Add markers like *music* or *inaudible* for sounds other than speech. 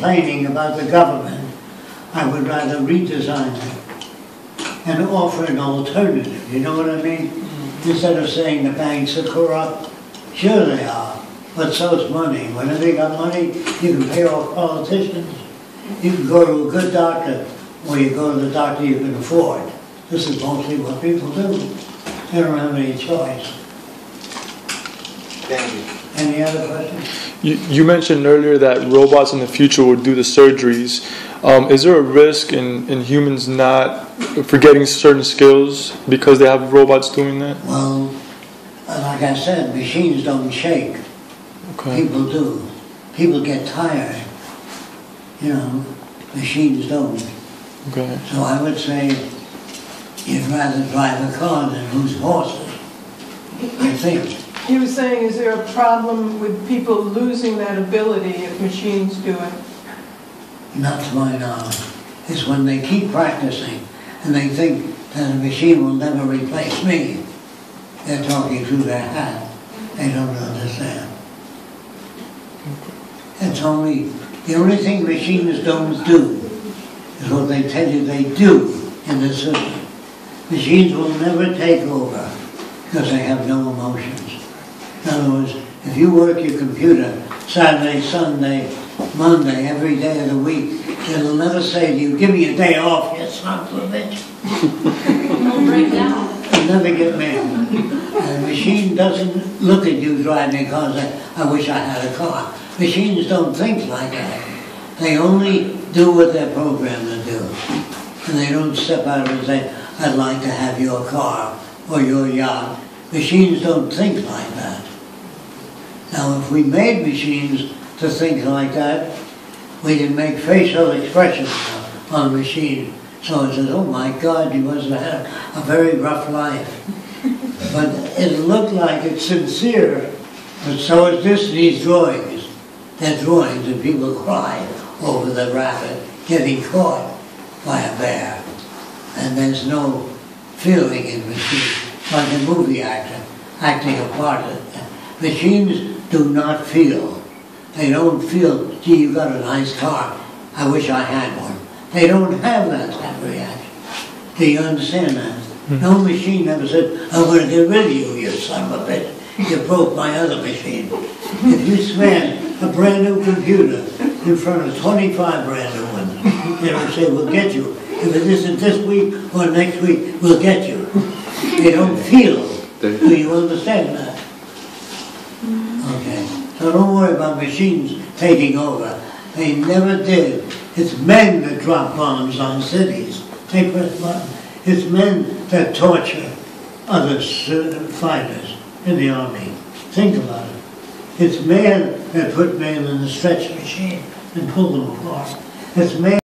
complaining about the government, I would rather redesign it and offer an alternative, you know what I mean? Mm-hmm. Instead of saying the banks are corrupt, sure they are, but so's money. Whenever you got money, you can pay off politicians. You can go to a good doctor, or you go to the doctor you can afford. This is mostly what people do. They don't have any choice. Thank you. Any other questions? You, you mentioned earlier that robots in the future would do the surgeries. Um, is there a risk in, in humans not forgetting certain skills because they have robots doing that? Well, like I said, machines don't shake. Okay. People do. People get tired. You know, machines don't. Okay. So I would say you'd rather drive a car than lose horses. I think. He was saying, is there a problem with people losing that ability if machines do it? Not to my knowledge. It's when they keep practicing and they think that a machine will never replace me. They're talking through their hat. They don't understand. It's only, the only thing machines don't do is what they tell you they do in the system. Machines will never take over because they have no emotions. In other words, if you work your computer Saturday, Sunday, Monday, every day of the week, it'll never say to you, give me a day off, you son of a bitch. Right now. You'll never get mad. And a machine doesn't look at you driving a car and say, I wish I had a car. Machines don't think like that. They only do what they're programmed to do. And they don't step out and say, I'd like to have your car or your yacht. Machines don't think like that. Now, if we made machines to think like that, we can make facial expressions on a machine. So it says, oh my God, you must have had a very rough life. *laughs* But it looked like it's sincere, but so is this, these drawings. They're drawings and people cry over the rabbit getting caught by a bear. And there's no feeling in machines, like a movie actor acting a part of it. Machines do not feel. They don't feel, gee, you got a nice car. I wish I had one. They don't have that type of reaction. Do you understand that? Hmm. No machine ever said, I'm going to get rid of you, you son of a bitch. You broke my other machine. If you smash a brand new computer in front of 25 brand new ones, they don't say, we'll get you. If it isn't this week or next week, we'll get you. They don't feel. Do you understand that? So don't worry about machines taking over. They never did. It's men that drop bombs on cities. They press button. It's men that torture other fighters in the army. Think about it. It's men that put men in the stretch machine and pull them apart. It's men